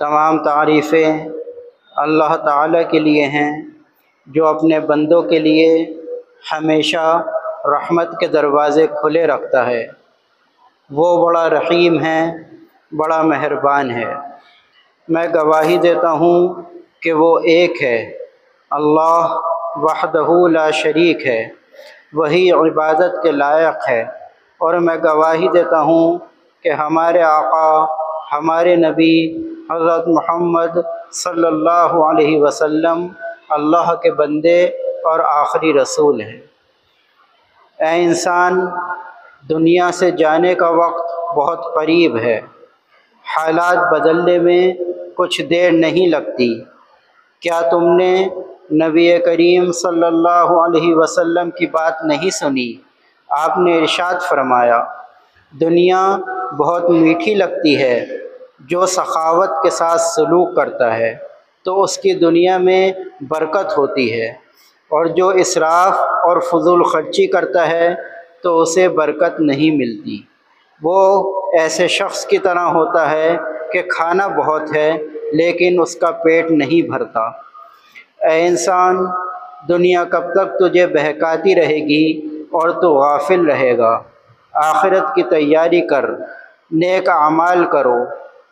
تمام تعریفیں اللہ تعالیٰ کے لیے ہیں، جو اپنے بندوں کے لیے ہمیشہ رحمت کے دروازے کھلے رکھتا ہے۔ وہ بڑا رحیم ہے، بڑا مہربان ہے۔ میں گواہی دیتا ہوں کہ وہ ایک ہے۔ اللہ وحدہ لا شریک ہے، وہی عبادت کے لائق ہے۔ اور میں گواہی دیتا ہوں کہ ہمارے آقا، ہمارے نبی حضرت محمد صلی اللہ علیہ وسلم اللہ کے بندے اور آخری رسول ہیں۔ اے انسان، دنیا سے جانے کا وقت بہت قریب ہے۔ حالات بدلنے میں کچھ دیر نہیں لگتی۔ کیا تم نے نبی کریم صلی اللہ علیہ وسلم کی بات نہیں سنی؟ آپ نے ارشاد فرمایا، دنیا بہت میٹھی لگتی ہے۔ جو سخاوت کے ساتھ سلوک کرتا ہے، تو اس کی دنیا میں برکت ہوتی ہے۔ اور جو اصراف اور فضول خرچی کرتا ہے، تو اسے برکت نہیں ملتی۔ وہ ایسے شخص کی طرح ہوتا ہے کہ کھانا بہت ہے، لیکن اس کا پیٹ نہیں بھرتا۔ اے انسان، دنیا کب تک تجھے بہکاتی رہے گی اور تو غافل رہے گا۔ آخرت کی تیاری کر، نیک اعمال کرو۔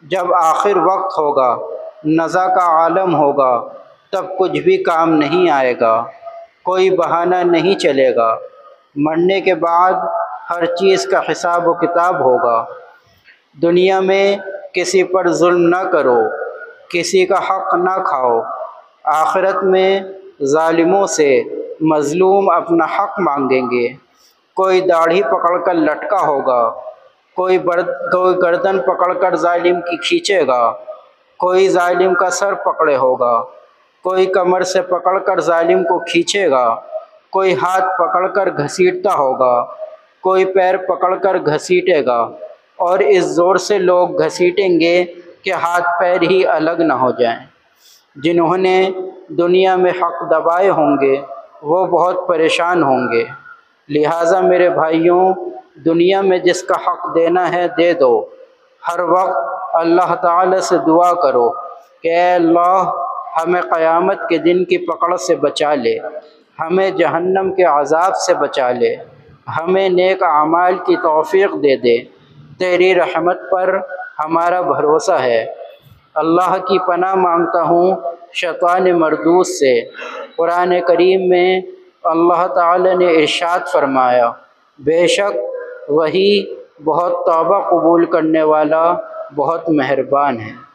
جب آخر وقت ہوگا، نزا کا عالم ہوگا، تب کچھ بھی کام نہیں آئے گا، کوئی بہانہ نہیں چلے گا۔ مرنے کے بعد ہر چیز کا حساب و کتاب ہوگا۔ دنیا میں کسی پر ظلم نہ کرو، کسی کا حق نہ کھاؤ۔ آخرت میں ظالموں سے مظلوم اپنا حق مانگیں گے۔ کوئی داڑھی پکڑ کر لٹکا ہوگا کوئی برد کوئی گردن پکڑ کر ظالم کی کھینچے گا، کوئی ظالم کا سر پکڑے ہوگا، کوئی کمر سے پکڑ کر ظالم کو کھینچے گا، کوئی ہاتھ پکڑ کر گھسیٹتا ہوگا، کوئی پیر پکڑ کر گھسیٹے گا۔ اور اس زور سے لوگ گھسیٹیں گے کہ ہاتھ پیر ہی الگ نہ ہو جائیں۔ جنہوں نے دنیا میں حق دبائے ہوں گے، وہ بہت پریشان ہوں گے۔ لہٰذا میرے بھائیوں دنیا میں جس کا حق دینا ہے دے دو۔ ہر وقت اللہ تعالی سے دعا کرو کہ اے اللہ، ہمیں قیامت کے دن کی پکڑ سے بچا لے، ہمیں جہنم کے عذاب سے بچا لے، ہمیں نیک اعمال کی توفیق دے دے۔ تیری رحمت پر ہمارا بھروسہ ہے۔ اللہ کی پناہ مانگتا ہوں شیطان مردوس سے۔ قرآن کریم میں اللہ تعالی نے ارشاد فرمایا، بے شک وہی بہت توبہ قبول کرنے والا بہت مہربان ہے۔